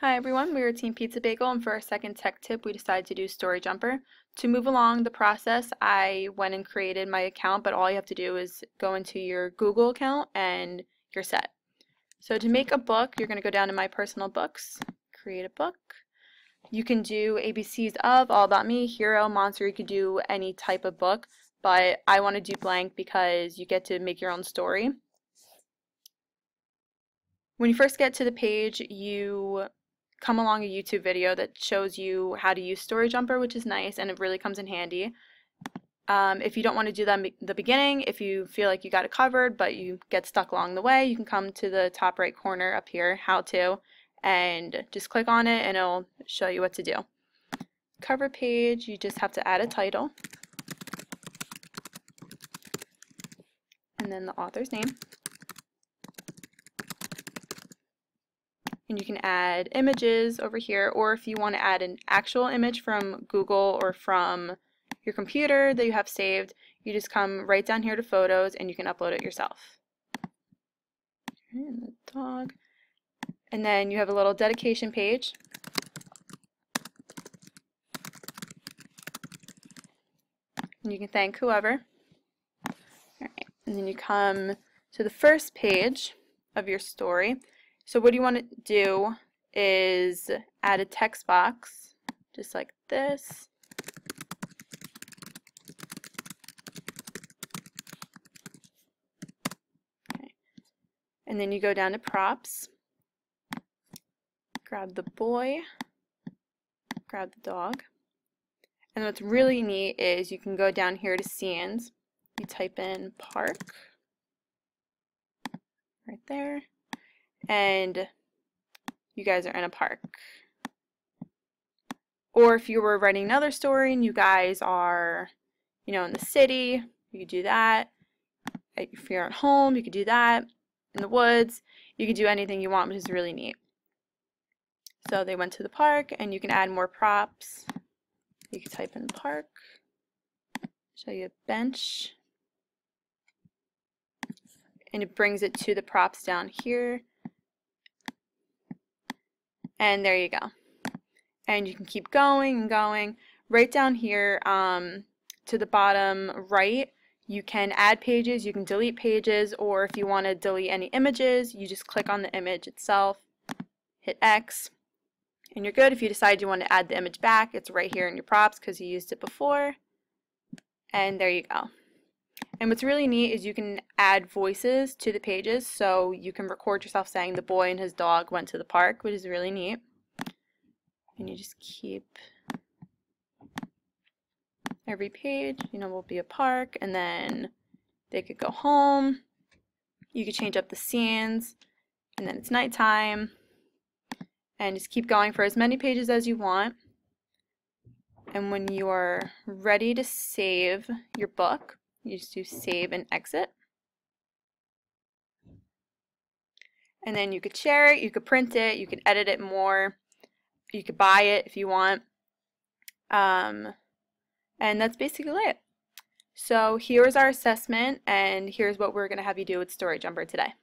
Hi everyone, we are Team Pizza Bagel and for our second tech tip we decided to do StoryJumper. To move along the process I went and created my account but all you have to do is go into your Google account and you're set. So to make a book you're going to go down to my personal books, create a book. You can do ABCs of, All About Me, Hero, Monster, you could do any type of book but I want to do blank because you get to make your own story. When you first get to the page, you come along a YouTube video that shows you how to use StoryJumper, which is nice and it really comes in handy. Um, if you don't want to do that in the beginning, if you feel like you got it covered but you get stuck along the way, you can come to the top right corner up here, How To, and just click on it and it'll show you what to do. Cover page, you just have to add a title. And then the author's name. And you can add images over here or if you want to add an actual image from Google or from your computer that you have saved you just come right down here to photos and you can upload it yourself. And the dog. And then you have a little dedication page. And you can thank whoever. Alright, and then you come to the first page of your story so what you want to do is add a text box, just like this. Okay. And then you go down to props, grab the boy, grab the dog. And what's really neat is you can go down here to scenes, you type in park, right there and you guys are in a park. Or if you were writing another story and you guys are, you know, in the city, you could do that. If you're at home, you could do that. In the woods, you could do anything you want, which is really neat. So they went to the park, and you can add more props. You can type in park, show you a bench, and it brings it to the props down here and there you go. And you can keep going and going. Right down here um, to the bottom right, you can add pages, you can delete pages, or if you want to delete any images, you just click on the image itself, hit X, and you're good. If you decide you want to add the image back, it's right here in your props because you used it before. And there you go. And what's really neat is you can add voices to the pages, so you can record yourself saying the boy and his dog went to the park, which is really neat. And you just keep every page, you know, will be a park, and then they could go home. You could change up the scenes, and then it's nighttime. And just keep going for as many pages as you want. And when you are ready to save your book, you just do save and exit. And then you could share it, you could print it, you could edit it more, you could buy it if you want. Um, and that's basically it. So here's our assessment and here's what we're going to have you do with StoryJumper today.